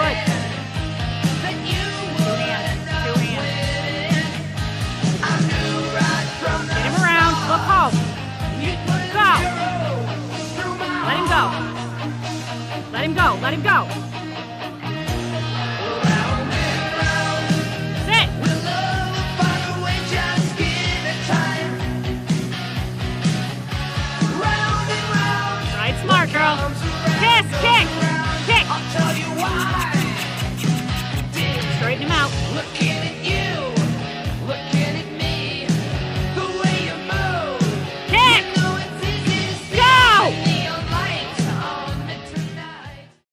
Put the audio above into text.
right. Get him around. Look home. Go. Let him go. Let him go. Let him go. Right, smart girl. Kiss, kick. Him out. Looking at you.